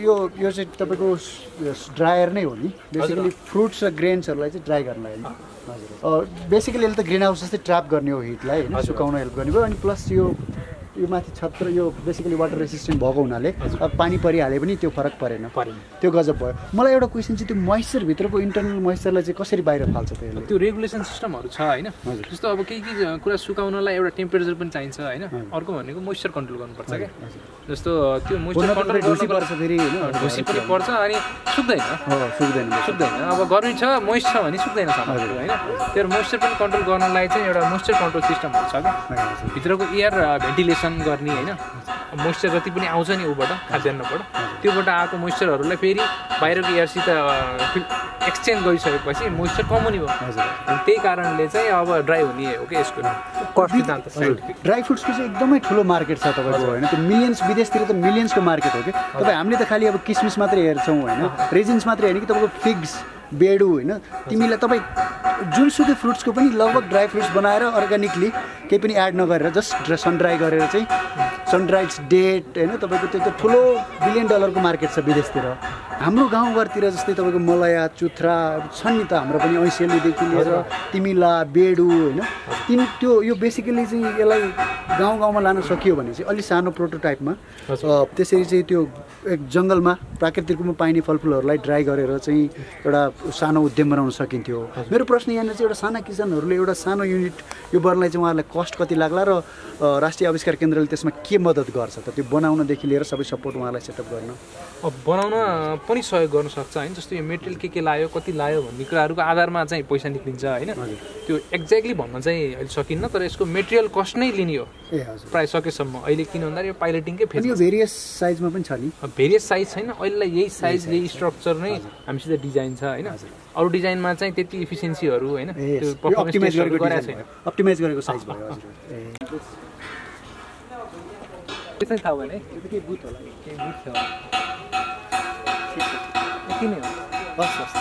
यो यो चाहिँ तपाईँको ड्रायर नै हो नि। बेसिकली फ्रुट्स र ग्रेन्सहरूलाई चाहिँ ड्राई गर्नलाई होइन हजुर। बेसिकली यसले त ग्रिन हाउस जस्तै ट्र्याप गर्ने हो हिटलाई होइन? सुकाउन हेल्प गर्ने भयो अनि प्लस यो यो माथि छत्र यो बेसिकली वाटर रेसिस्टेन्ट भएको हुनाले अब पानी परिहाले पनि त्यो फरक परेन। परेन। त्यो गजब भयो। मलाई एउटा क्वेसन चाहिँ त्यो मोइस्चरभित्रको इन्टरनल मोइस्चरलाई चाहिँ कसरी बाहिर फाल्छ त यसले? त्यो रेगुलेसन सिस्टमहरू छ होइन। जस्तो अब केही केही कुरा सुकाउनलाई एउटा टेम्परेचर पनि चाहिन्छ होइन? अर्को भनेको मोइस्चर कन्ट्रोल गर्नुपर्छ क्या? जस्तो त्यो मोइस्चर कन्ट्रोल ढुसी पर्छ फेरि होइन? ढुसी पनि पर्छ अनि सुक्दैन। सुक्दैन। सुक्दैन। अब गर्मी छ मोइस्ट छ भने सुक्दैन सामानहरू होइन? त्यो मोइस्चर पनि कन्ट्रोल गर्नलाई चाहिँ एउटा मोइस्चर कन्ट्रोल सिस्टमहरू छ क्या। भित्रको एयर भेन्टिलेसन गर्ने होइन? मोइस्चर जति पनि आउँछ नि ऊबाट खाद्यान्नबाट त्योबाट आएको मोइस्चरहरूलाई फेरि बाहिरको एयरसित एक्सचेन्ज गरिसकेपछि मोइस्चर कम हुने भयो। हजुर। अनि त्यही कारणले चाहिँ अब ड्राई हुने हो कि यसको ड्राई फ्रुट्सको चाहिँ एकदमै ठुलो मार्केट छ तपाईँको होइन? त्यो मिलियन्स विदेशतिर त मिलियन्सको मार्केट हो कि? तपाईँ हामीले त खालि अब किसमिस मात्रै हेर्छौँ होइन? रेजिन्स मात्रै होइन कि तपाईँको फिग्स? बेडु होइन तिमीलाई तपाईँ जुनसुकै फ्रुट्सको पनि लगभग ड्राई फ्रुट्स बनाएर अर्ग्यानिकली केही पनि एड नगरेर जस्ट सन ड्राई गरेर चाहिँ सनराइज डेट होइन तपाईँको त्यो त ठुलो बिलियन डलरको मार्केट छ विदेशतिर। हाम्रो गाउँघरतिर जस्तै तपाईँको मलया चुथ्रा छन् नि त हाम्रो पनि ऐसेलीदेखि लिएर तिमिला बेडु होइन तिन त्यो यो बेसिकली चाहिँ यसलाई गाउँ गाउँमा लान सकियो भने चाहिँ अलिक सानो प्रोटोटाइपमा त्यसरी चाहिँ त्यो एक जङ्गलमा प्राकृतिक रूपमा पाइने फलफुलहरूलाई ड्राई गरेर चाहिँ एउटा सानो उद्यम बनाउन सकिन्थ्यो। मेरो प्रश्न यहाँनिर चाहिँ एउटा साना किसानहरूले एउटा सानो युनिट यो गर्नलाई चाहिँ उहाँहरूलाई कस्ट कति लाग्ला र राष्ट्रिय आविष्कार केन्द्रले त्यसमा के मद्दत गर्छ त? त्यो बनाउनदेखि लिएर सबै सपोर्ट उहाँलाई सेटअप गर्न। अब बनाउन पनि सहयोग गर्न सक्छ होइन? जस्तो यो मेटेरियल के के लायो कति लायो भन्ने कुराहरूको आधारमा चाहिँ पैसा निक्लिन्छ होइन? त्यो एक्ज्याक्टली भन्न चाहिँ अहिले सकिन्न तर यसको मेटेरियल कस्ट नै लिने हो। ए हजुर। प्रायः सकेसम्म। अहिले किन भन्दा यो पाइलटिङकै अनि यो भेरियस साइजमा पनि छ नि? भेरियस साइज छैन अहिलेलाई यही साइज यही स्ट्रक्चर नै हामीसित डिजाइन छ होइन? अरू डिजाइनमा चाहिँ त्यति इफिसियन्सीहरू होइन? त्यो गरेको छैन। अप्टिमाइज गरेको साइज भयो हजुर। ए त्यो चाहिँ थाहा भएन है त्यो त केही बुथ होला केही बुझ्छ यति नै हो हस् हस्